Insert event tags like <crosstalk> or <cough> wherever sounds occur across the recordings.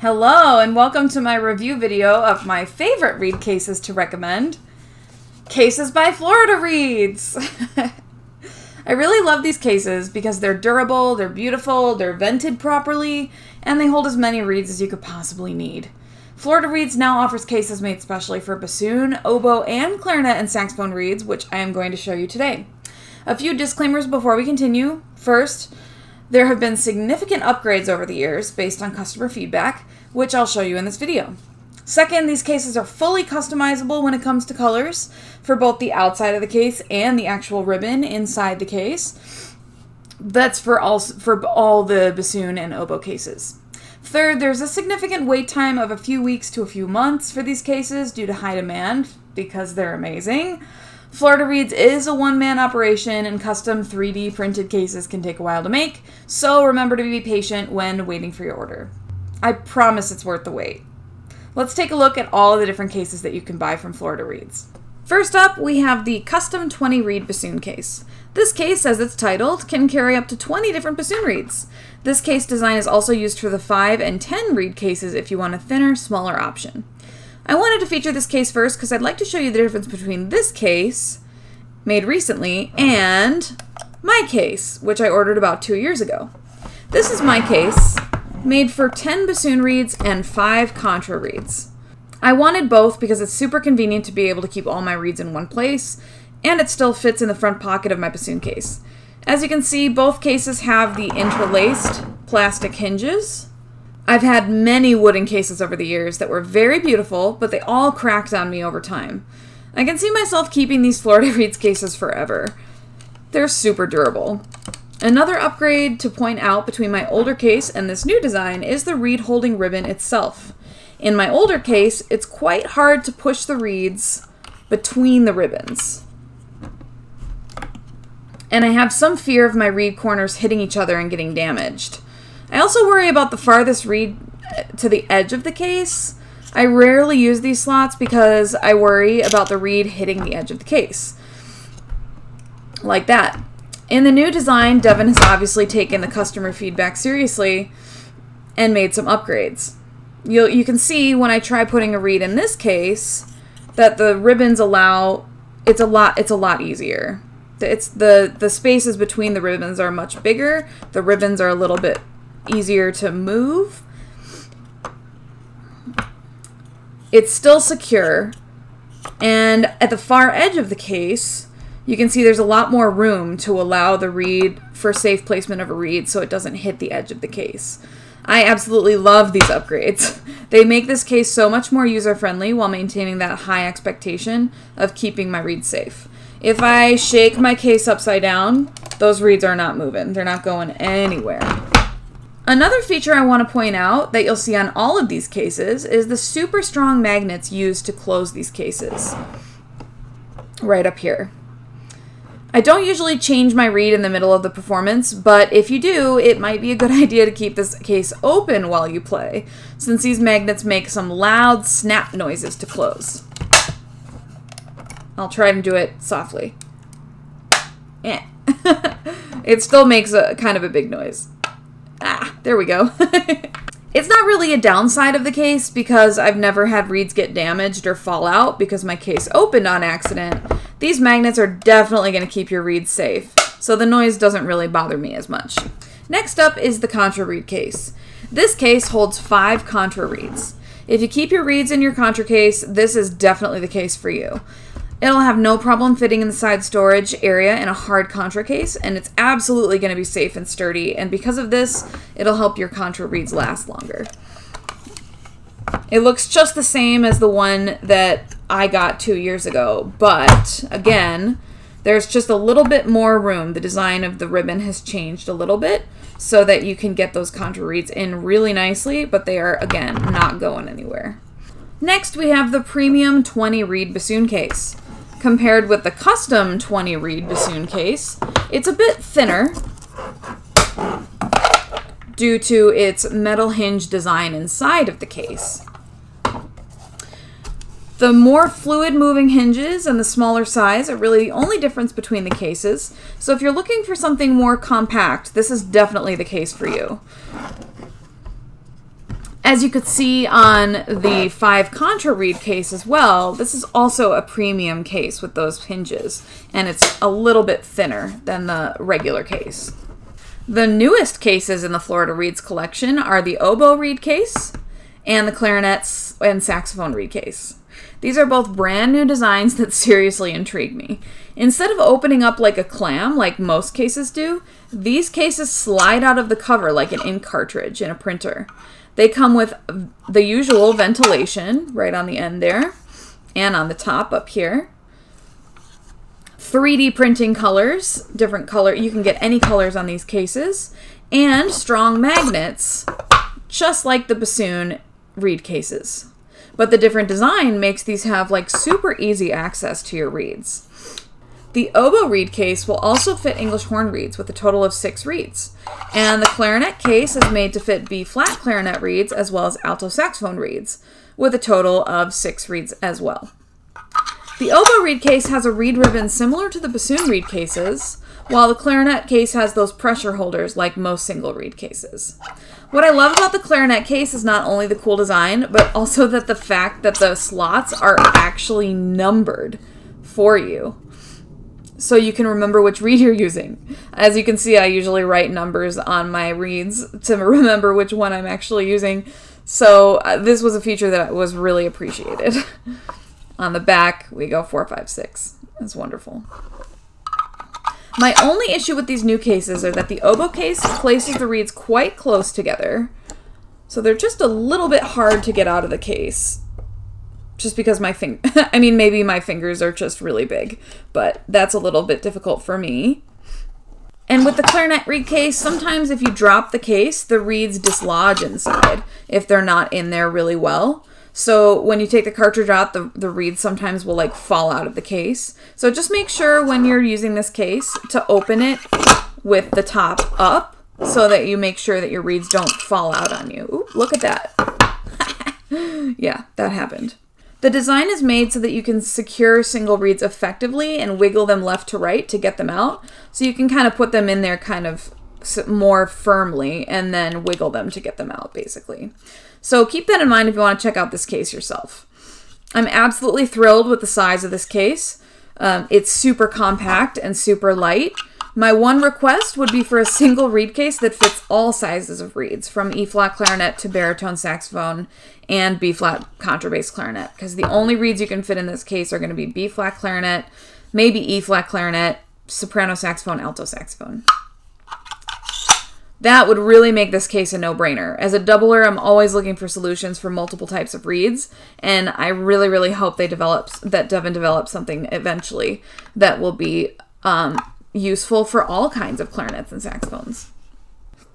Hello and welcome to my review video of my favorite reed cases to recommend. Cases by Florida Reeds. <laughs> I really love these cases because they're durable, they're beautiful, they're vented properly, and they hold as many reeds as you could possibly need. Florida Reeds now offers cases made specially for bassoon, oboe, and clarinet and saxophone reeds, which I am going to show you today. A few disclaimers before we continue. First, there have been significant upgrades over the years based on customer feedback, which I'll show you in this video. Second, these cases are fully customizable when it comes to colors for both the outside of the case and the actual ribbon inside the case. That's for all for all the bassoon and oboe cases. Third, there's a significant wait time of a few weeks to a few months for these cases due to high demand because they're amazing. Florida Reeds is a one man operation, and custom 3D printed cases can take a while to make, so remember to be patient when waiting for your order. I promise it's worth the wait. Let's take a look at all the different cases that you can buy from Florida Reeds. First up, we have the Custom 20 Reed Bassoon Case. This case, as it's titled, can carry up to 20 different bassoon reeds. This case design is also used for the 5 and 10 reed cases if you want a thinner, smaller option. I wanted to feature this case first because I'd like to show you the difference between this case, made recently, and my case, which I ordered about two years ago. This is my case, made for 10 bassoon reeds and 5 contra reeds. I wanted both because it's super convenient to be able to keep all my reeds in one place, and it still fits in the front pocket of my bassoon case. As you can see, both cases have the interlaced plastic hinges, I've had many wooden cases over the years that were very beautiful, but they all cracked on me over time. I can see myself keeping these Florida <laughs> Reeds cases forever. They're super durable. Another upgrade to point out between my older case and this new design is the reed holding ribbon itself. In my older case, it's quite hard to push the reeds between the ribbons. And I have some fear of my reed corners hitting each other and getting damaged. I also worry about the farthest reed to the edge of the case. I rarely use these slots because I worry about the reed hitting the edge of the case. Like that. In the new design, Devin has obviously taken the customer feedback seriously and made some upgrades. you you can see when I try putting a reed in this case that the ribbons allow it's a lot it's a lot easier. It's the the spaces between the ribbons are much bigger. The ribbons are a little bit easier to move. It's still secure. And at the far edge of the case, you can see there's a lot more room to allow the reed for safe placement of a reed so it doesn't hit the edge of the case. I absolutely love these upgrades. <laughs> They make this case so much more user-friendly while maintaining that high expectation of keeping my reeds safe. If I shake my case upside down, those reeds are not moving. They're not going anywhere. Another feature I want to point out that you'll see on all of these cases is the super strong magnets used to close these cases. Right up here. I don't usually change my reed in the middle of the performance, but if you do, it might be a good <laughs> idea to keep this case open while you play, since these magnets make some loud snap noises to close. I'll try and do it softly. Yeah. <laughs> it still makes a kind of a big noise. Ah, there we go. <laughs> it's not really a downside of the case because I've never had reeds get damaged or fall out because my case opened on accident. These magnets are definitely going to keep your reeds safe, so the noise doesn't really bother me as much. Next up is the Contra reed case. This case holds five Contra reeds. If you keep your reeds in your Contra case, this is definitely the case for you. It'll have no problem fitting in the side storage area in a hard Contra case, and it's absolutely going to be safe and sturdy, and because of this, it'll help your Contra reeds last longer. It looks just the same as the one that I got two years ago, but again, there's just a little bit more room. The design of the ribbon has changed a little bit so that you can get those Contra reeds in really nicely, but they are, again, not going anywhere. Next, we have the Premium 20 Reed Bassoon Case. Compared with the custom 20 reed bassoon case, it's a bit thinner due to its metal hinge design inside of the case. The more fluid moving hinges and the smaller size are really the only difference between the cases, so if you're looking for something more compact, this is definitely the case for you. As you could see on the 5 Contra reed case as well, this is also a premium case with those hinges, and it's a little bit thinner than the regular case. The newest cases in the Florida Reeds collection are the oboe reed case and the clarinets and saxophone reed case. These are both brand new designs that <laughs> seriously intrigue me. Instead of opening up like a clam, like most cases do, these cases slide out of the cover like an ink cartridge in a printer. They come with the usual ventilation right on the end there and on the top up here. 3D printing colors, different color. You can get any colors on these cases. And strong magnets, just like the bassoon reed cases. But the different design makes these have like super easy access to your reeds. The oboe reed case will also fit English horn reeds with a total of six reeds. And the clarinet case is made to fit B flat clarinet reeds as well as alto saxophone reeds with a total of six reeds as well. The oboe reed case has a reed ribbon similar to the bassoon reed cases, while the clarinet case has those pressure holders like most single reed cases. What I love about the clarinet case is not only the cool design, but also that the fact that the slots are actually numbered for you so you can remember which reed you're using. As you can see, I usually write numbers on my reeds to <laughs> remember which one I'm actually using. So uh, this was a feature that was really appreciated. <laughs> on the back, we go 456. That's wonderful. My only issue with these new cases are that the oboe case places the reeds quite close together. So they're just a little bit hard to get out of the case just because my fing <laughs> I mean maybe my fingers are just really big, but that's a little bit difficult for me. And with the clarinet reed case, sometimes if you drop the case, the reeds dislodge inside if they're not in there really well. So when you take the cartridge out, the, the reeds sometimes will like fall out of the case. So just make sure when you're using this case to open it with the top up so that you make sure that your reeds don't fall out on you. Ooh, look at that. <laughs> yeah, that happened. The design is made so that you can secure single reeds effectively and wiggle them left to right to get them out. So you can kind of put them in there kind of more firmly and then wiggle them to get them out, basically. So keep that in mind if you want to check out this case yourself. I'm absolutely thrilled with the size of this case. Um, it's super compact and super light. My one request would be for a single reed case that fits all sizes of reeds, from E flat clarinet to baritone saxophone and B flat contrabass clarinet, because the only reeds you can fit in this case are going to be B flat clarinet, maybe E flat clarinet, soprano saxophone, alto saxophone. That would really make this case a no-brainer. As a doubler, I'm always looking for solutions for multiple types of reeds, and I really, really hope they develop that Devin develops something eventually that will be um, useful for all kinds of clarinets and saxophones.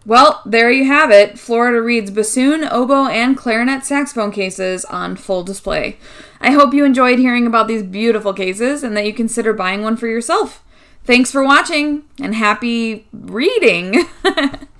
Well, there you have it. Florida Reeds' bassoon, oboe, and clarinet saxophone cases on full display. I hope you enjoyed hearing about these beautiful cases and that you consider buying one for yourself. Thanks for watching and happy reading! <laughs>